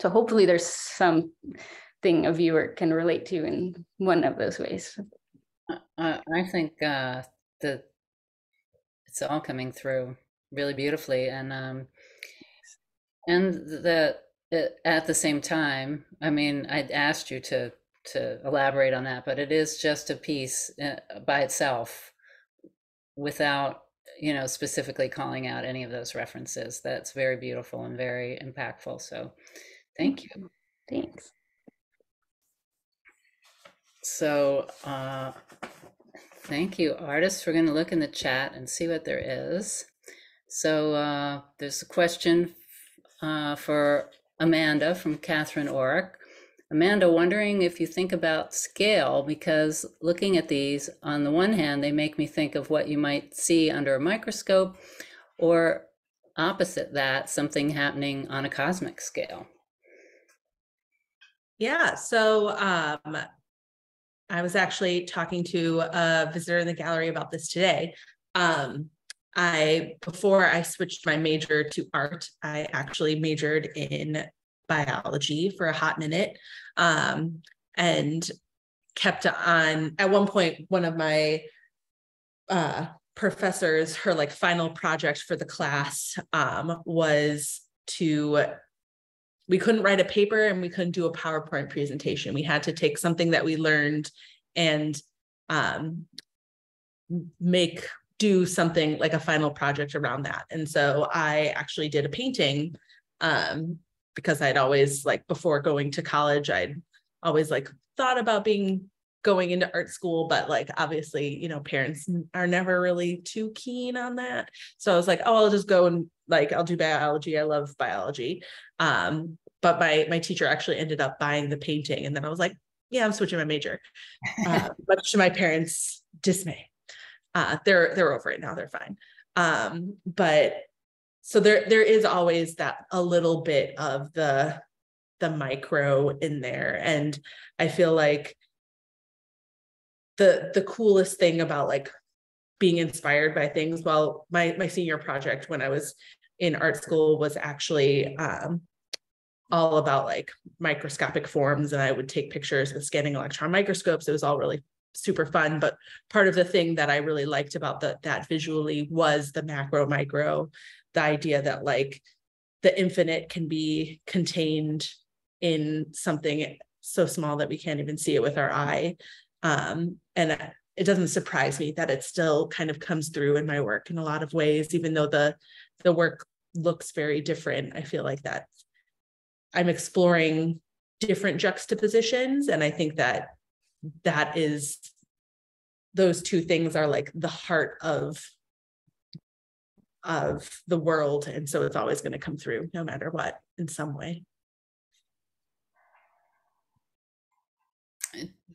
So hopefully there's something a viewer can relate to in one of those ways. I think uh, that it's all coming through really beautifully, and um, and that at the same time, I mean, I'd asked you to to elaborate on that, but it is just a piece uh, by itself without you know, specifically calling out any of those references. That's very beautiful and very impactful. So thank you. Thanks. So uh, thank you, artists. We're going to look in the chat and see what there is. So uh, there's a question uh, for Amanda from Catherine Orick. Amanda, wondering if you think about scale, because looking at these, on the one hand, they make me think of what you might see under a microscope, or opposite that, something happening on a cosmic scale. Yeah, so um, I was actually talking to a visitor in the gallery about this today. Um, I before I switched my major to art, I actually majored in biology for a hot minute um, and kept on at one point one of my uh, professors her like final project for the class um, was to we couldn't write a paper and we couldn't do a powerpoint presentation. We had to take something that we learned and um, make do something like a final project around that. And so i actually did a painting um, because I'd always like before going to college, I'd always like thought about being going into art school, but like obviously, you know, parents are never really too keen on that. So I was like, oh, I'll just go and like I'll do biology. I love biology. Um, but my my teacher actually ended up buying the painting, and then I was like, yeah, I'm switching my major, uh, [laughs] much to my parents' dismay. Uh, they're they're over it now. They're fine. Um, but so there there is always that a little bit of the the micro in there, and I feel like the the coolest thing about like being inspired by things. Well, my my senior project when I was in art school was actually um, all about like microscopic forms and I would take pictures with scanning electron microscopes. It was all really super fun. But part of the thing that I really liked about the, that visually was the macro micro, the idea that like the infinite can be contained in something so small that we can't even see it with our eye. Um, and it doesn't surprise me that it still kind of comes through in my work in a lot of ways, even though the the work looks very different. I feel like that I'm exploring different juxtapositions. And I think that that is, those two things are like the heart of of the world and so it's always going to come through no matter what in some way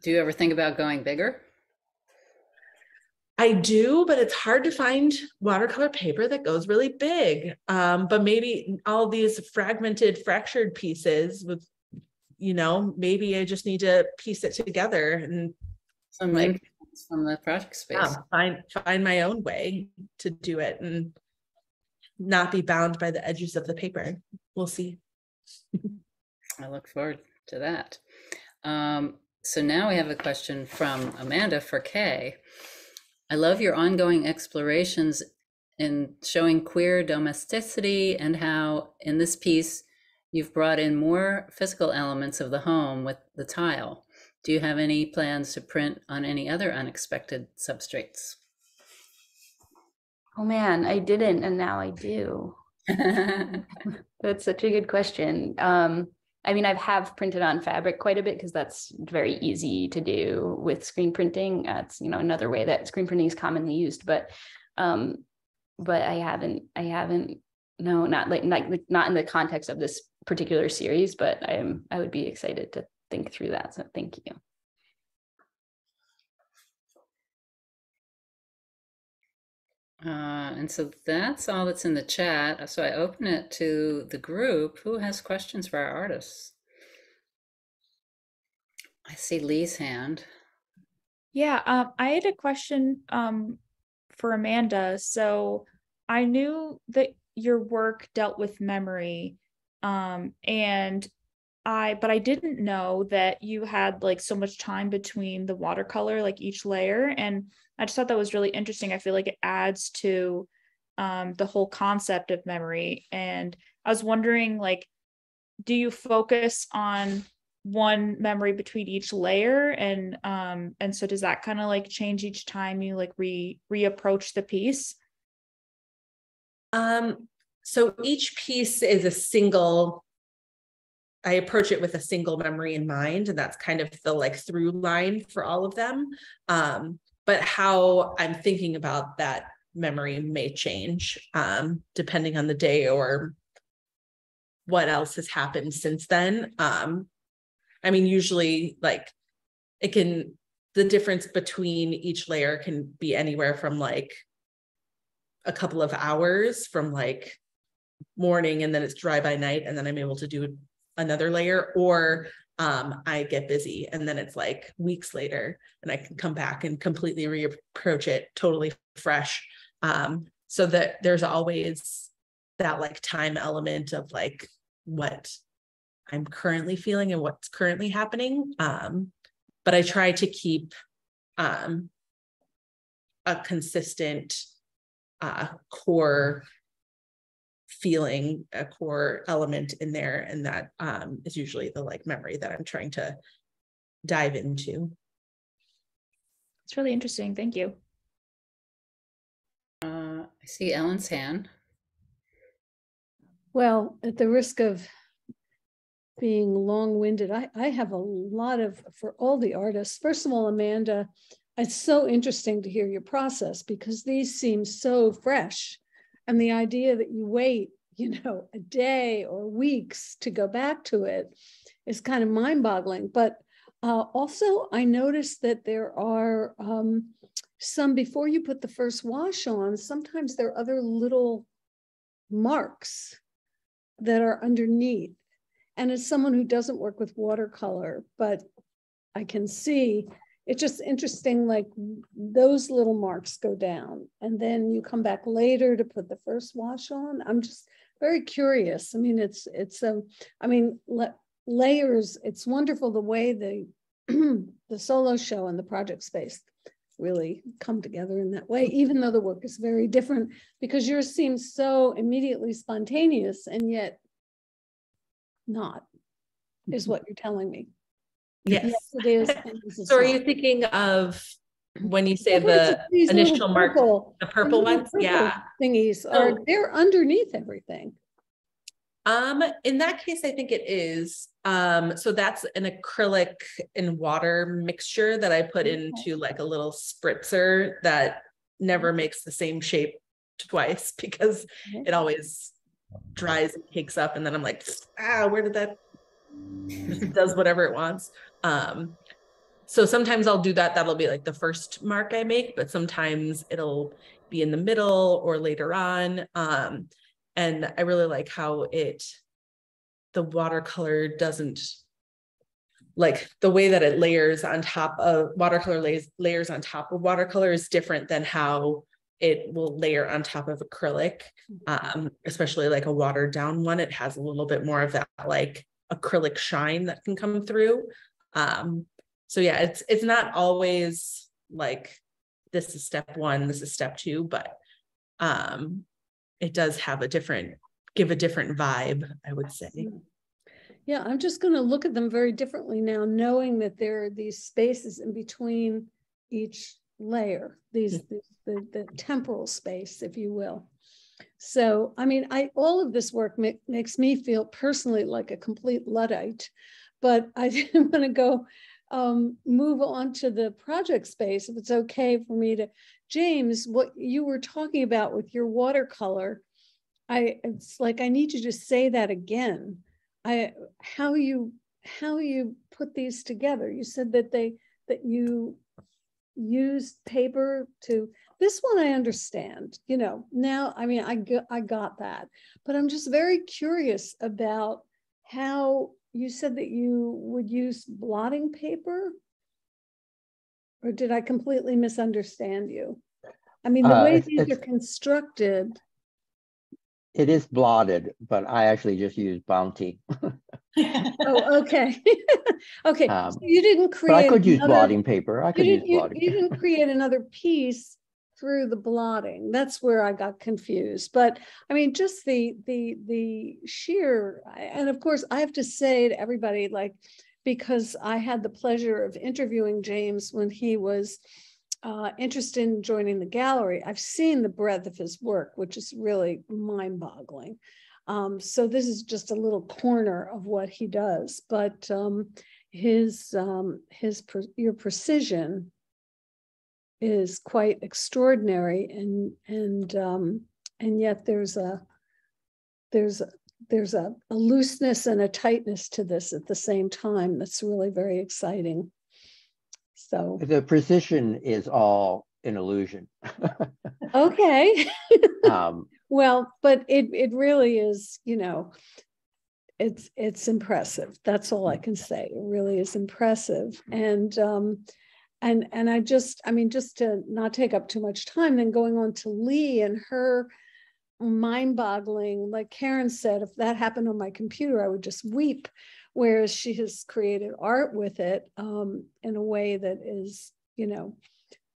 do you ever think about going bigger I do, but it's hard to find watercolor paper that goes really big. Um, but maybe all these fragmented, fractured pieces with, you know, maybe I just need to piece it together and some like from the project space. Yeah, find find my own way to do it and not be bound by the edges of the paper. We'll see. I look forward to that. Um, so now we have a question from Amanda for K. I love your ongoing explorations in showing queer domesticity and how in this piece you've brought in more physical elements of the home with the tile. Do you have any plans to print on any other unexpected substrates? Oh man, I didn't, and now I do. [laughs] That's such a good question. Um, I mean, I have printed on fabric quite a bit because that's very easy to do with screen printing. That's you know another way that screen printing is commonly used, but um, but I haven't, I haven't, no, not like not, not in the context of this particular series, but I'm I would be excited to think through that. So thank you. Uh, and so that's all that's in the chat. So I open it to the group. Who has questions for our artists? I see Leigh's hand. Yeah, um, I had a question um, for Amanda. So I knew that your work dealt with memory, um, and I, but I didn't know that you had like so much time between the watercolor, like each layer, and I just thought that was really interesting. I feel like it adds to um, the whole concept of memory. And I was wondering, like, do you focus on one memory between each layer and um and so does that kind of like change each time you like re reapproach the piece um so each piece is a single i approach it with a single memory in mind and that's kind of the like through line for all of them um but how I'm thinking about that memory may change um, depending on the day or what else has happened since then. Um, I mean, usually, like, it can, the difference between each layer can be anywhere from like a couple of hours from like morning and then it's dry by night and then I'm able to do another layer or um, I get busy and then it's like weeks later and I can come back and completely reapproach it totally fresh. Um, so that there's always that like time element of like what I'm currently feeling and what's currently happening. Um, but I try to keep um, a consistent uh, core feeling a core element in there and that um, is usually the like memory that i'm trying to dive into. It's really interesting. Thank you. Uh, i see ellen's hand. Well at the risk of being long-winded I, I have a lot of for all the artists first of all amanda it's so interesting to hear your process because these seem so fresh and the idea that you wait, you know, a day or weeks to go back to it is kind of mind boggling. But Uh, also, I noticed that there are um, some before you put the first wash on, sometimes there are other little marks that are underneath. And as someone who doesn't work with watercolor, but I can see it's just interesting, like those little marks go down and then you come back later to put the first wash on. I'm just very curious. I mean, it's, it's, um, I mean, layers, it's wonderful the way the, [clears throat] the solo show and the project space really come together in that way, even though the work is very different, because yours seems so immediately spontaneous and yet not, is what you're telling me. Yes. it is. and this is So are you thinking of when you say the initial mark, purple- the purple ones? purple Yeah. Thingies are, So- they're underneath everything. Um, in that case, I think it is. Um, so that's an acrylic and water mixture that I put Okay. into like a little spritzer that never makes the same shape twice [laughs] because Okay. it always dries and cakes up and then I'm like, ah, where did that it [laughs] does whatever it wants. Um, so sometimes I'll do that. That'll be like the first mark I make, but sometimes it'll be in the middle or later on. Um, and I really like how it, the watercolor doesn't like the way that it layers on top of watercolor lays layers on top of watercolor is different than how it will layer on top of acrylic. Um, especially like a watered down one, it has a little bit more of that like acrylic shine that can come through. Um, so yeah, it's it's not always like this is step one, this is step two, but um it does have a different give a different vibe, I would say. Yeah, I'm just gonna look at them very differently now, knowing that there are these spaces in between each layer, these, these- the, the temporal space, if you will. So, I mean, I, all of this work ma- makes me feel personally like a complete Luddite. But I [laughs] didn't want to go um, move on to the project space, if it's okay for me to. James, what you were talking about with your watercolor, I, it's like, I need you to say that again. I, how you, how you put these together. You said that they, that you used paper to, this one I understand, you know, now, I mean, I I got that, but I'm just very curious about how you said that you would use blotting paper? Or did I completely misunderstand you? I mean, the Uh, way these are constructed, It is blotted, but I actually just use Bounty. [laughs] oh, okay. [laughs] Okay, Um, so you didn't create. I could use another- blotting paper. I You could use you, blotting. you paper. didn't create another piece through the blotting. That's where I got confused. But I mean, just the, the, the sheer, and of course, I have to say to everybody, like, because I had the pleasure of interviewing James when he was uh, interested in joining the gallery. I've seen the breadth of his work, which is really mind boggling. Um, so this is just a little corner of what he does, but um, his um, his your precision is quite extraordinary, and and um, and yet there's a there's a, there's a, a looseness and a tightness to this at the same time that's really very exciting. So The precision is all an illusion. [laughs] okay. [laughs] Um, Well, but it it really is, you know, it's it's impressive. That's all I can say. It really is impressive. And um and and I just, I mean, just to not take up too much time, then going on to Leigh and her mind-boggling, like Karen said, if that happened on my computer, I would just weep. Whereas she has created art with it um, in a way that is, you know,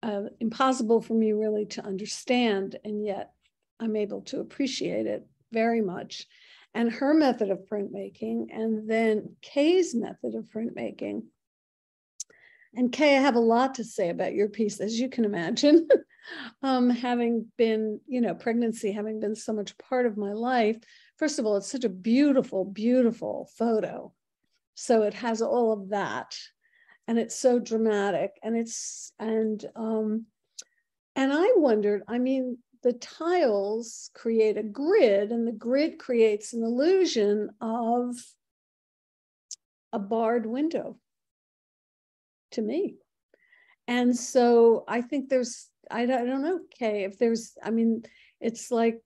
uh, impossible for me really to understand, and yet I'm able to appreciate it very much. And her method of printmaking, and then K's method of printmaking. And K, I have a lot to say about your piece, as you can imagine. [laughs] um, having been, you know, pregnancy having been so much part of my life. First of all, it's such a beautiful, beautiful photo. So it has all of that. And it's so dramatic. And it's, and um, and I wondered, I mean, the tiles create a grid, and the grid creates an illusion of a barred window. To me. And so I think there's, I don't, I don't know, K, if there's, I mean, it's like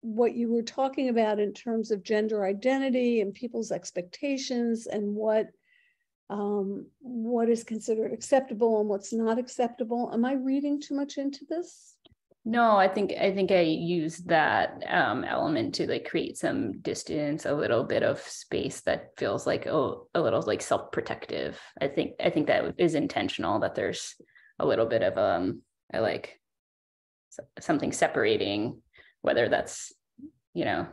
what you were talking about in terms of gender identity and people's expectations and what um, what is considered acceptable and what's not acceptable. Am I reading too much into this? No, I think I think I used that um, element to like create some distance, a little bit of space that feels like a little like self-protective. I think I think that is intentional. That there's a little bit of um, I like something separating, whether that's you know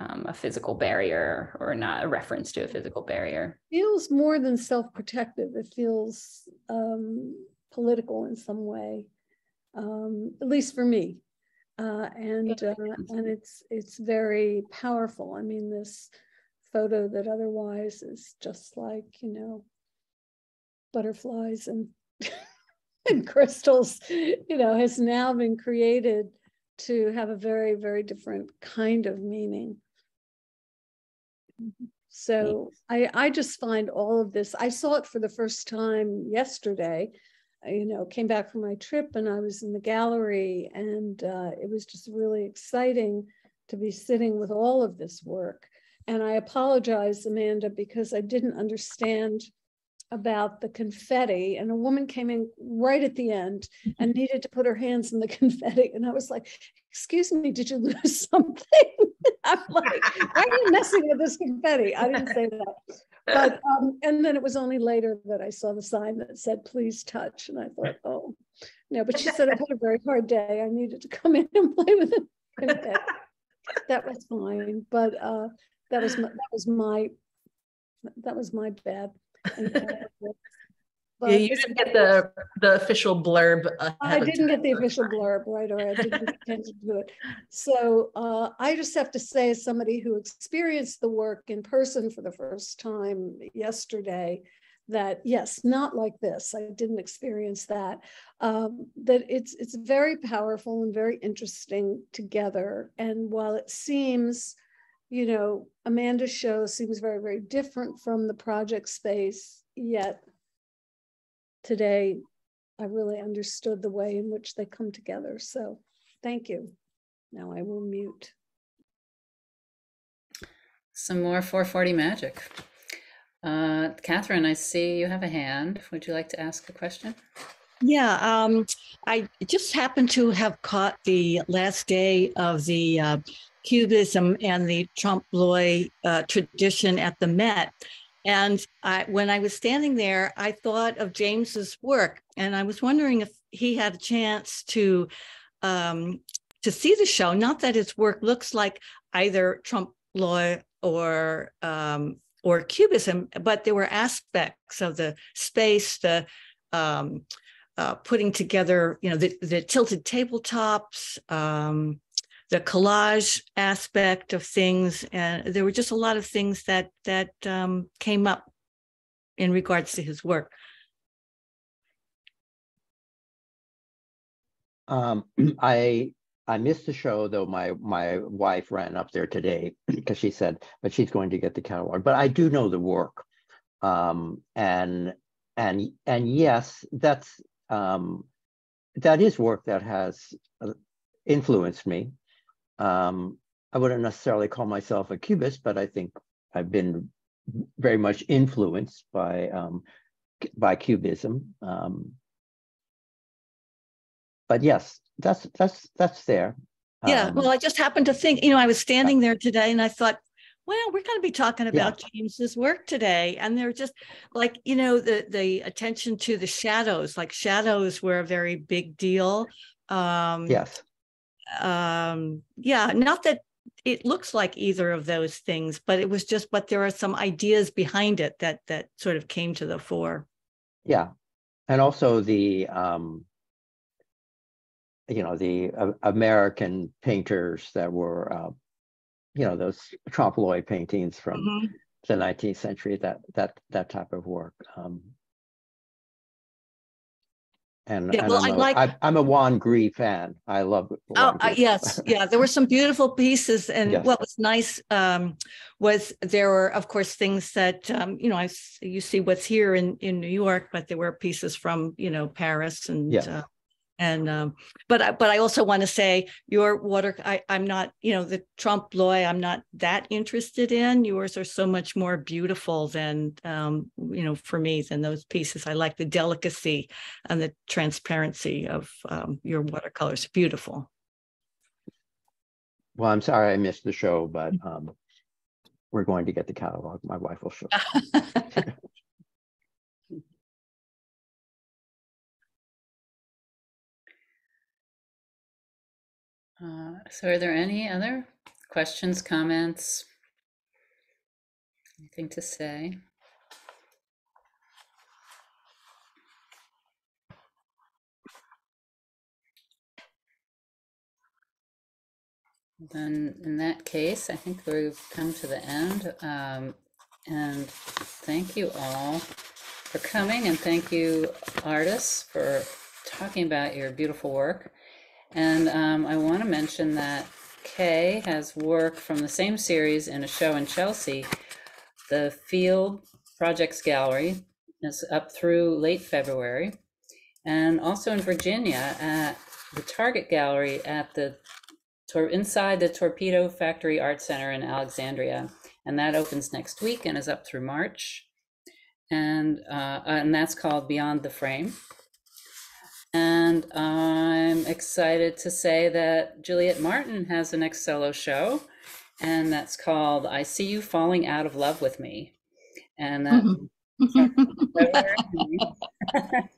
um, a physical barrier or not a reference to a physical barrier. Feels more than self-protective. It feels um, political in some way um, at least for me. Uh, and uh, and it's it's very powerful. I mean, this photo that otherwise is just like you know butterflies and [laughs] and crystals, you know, has now been created to have a very very different kind of meaning. So I I just find all of this. I saw it for the first time yesterday you know, came back from my trip and I was in the gallery, and uh, it was just really exciting to be sitting with all of this work. And I apologize, Amanda, because I didn't understand about the confetti and a woman came in right at the end and needed to put her hands in the [laughs] confetti. And i was like excuse me did you lose [laughs] something? [laughs] I'm like why are you messing with this confetti? I didn't say that but [laughs] um, and then it was only later that I saw the sign that said "Please touch," and I thought, "Oh, no." But she [laughs] said I had a very hard day. I needed to come [laughs] in and play with it. that was fine, but uh, that was my, that was my that was my bad. But yeah, you didn't get the the official blurb. I didn't get the official blurb, right? Or I didn't intend [laughs] to do it. So uh, I just have to say, as somebody who experienced the work in person for the first time yesterday, that yes, not like this. I didn't experience that. Um, that it's it's very powerful and very interesting together. And while it seems, you know, Amanda's show seems very very different from the project space, yet today I really understood the way in which they come together. So thank you. Now I will mute. Some more 440 magic. Uh, Catherine, I see you have a hand. Would you like to ask a question? Yeah, um, I just happened to have caught the last day of the uh, Cubism and the trompe l'oeil uh, tradition at the Met. And I, when I was standing there, I thought of James's work, and I was wondering if he had a chance to um, to see the show. Not that his work looks like either trompe l'oeil or um, or cubism, but there were aspects of the space, the um, uh, putting together, you know, the, the tilted tabletops, um, the collage aspect of things and there were just a lot of things that that um, came up in regards to his work. Um, [clears throat] i i missed the show though my my wife ran up there today [clears throat] because she said but she's going to get the catalog but i do know the work. Um, and and and yes that's um, that is work that has uh, influenced me um, I wouldn't necessarily call myself a cubist, but I think I've been very much influenced by um, by cubism. Um, but yes, that's that's that's there. Yeah. Um, well, I just happened to think, you know, I was standing there today and I thought, well, we're going to be talking about yeah. James's work today, and they're just like, you know, the the attention to the shadows. Like shadows were a very big deal. Um, yes um, yeah, not that it looks like either of those things, but it was just, but there are some ideas behind it that that sort of came to the fore. Yeah, and also the um, you know the uh, American painters that were uh, you know those trompe l'oeil paintings from mm-hmm. the 19th century that that that type of work um, And, Yeah, and well, I'm I a- like- I- I'm a Juan Gris fan. I love. Oh, Juan uh, yes, yeah, there were some beautiful pieces and Yes. what was nice um, was there were, of course, things that, um, you know, I, you see what's here in, in New York, but there were pieces from, you know, Paris and, Yes. uh, and, um, but I, but I also want to say your water, I, I'm not, you know, the trompe l'oeil, I'm not that interested in. Yours are so much more beautiful than, um, you know, for me than those pieces. I like the delicacy and the transparency of um, your watercolors. Beautiful. Well, I'm sorry I missed the show, but um, we're going to get the catalog. My wife will show. [laughs] so are there any other questions, comments? Anything to say? Then in that case, I think we've come to the end. Um, and thank you all for coming and thank you artists for talking about your beautiful work. And um, I want to mention that K has work from the same series in a show in Chelsea. The Field Projects Gallery is up through late February. And also in Virginia at the Target Gallery at the inside the Torpedo Factory Art Center in Alexandria. And that opens next week and is up through March. And uh, and that's called Beyond the Frame. And I'm excited to say that Juliet Martin has an next solo show, and that's called I See You Falling Out of Love with Me. And that [laughs]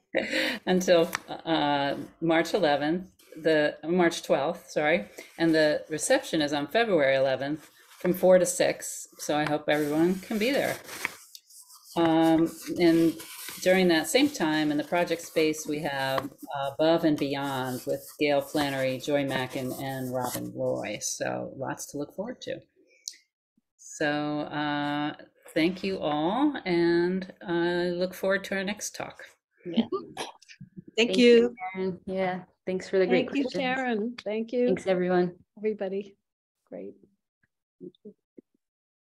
until uh, March 11th, the March 12th, sorry, and the reception is on February 11th from 4 to 6. So I hope everyone can be there. Um, and during that same time in the project space, we have uh, Above and Beyond with Gail Flannery, Joy Mackin, and Robin Roy. So lots to look forward to. So uh, thank you all, and I look forward to our next talk. Thank you. Sharon. Yeah, thanks for the great Thank you, questions. Sharon. Thank you, Thanks, everyone. everybody. Great.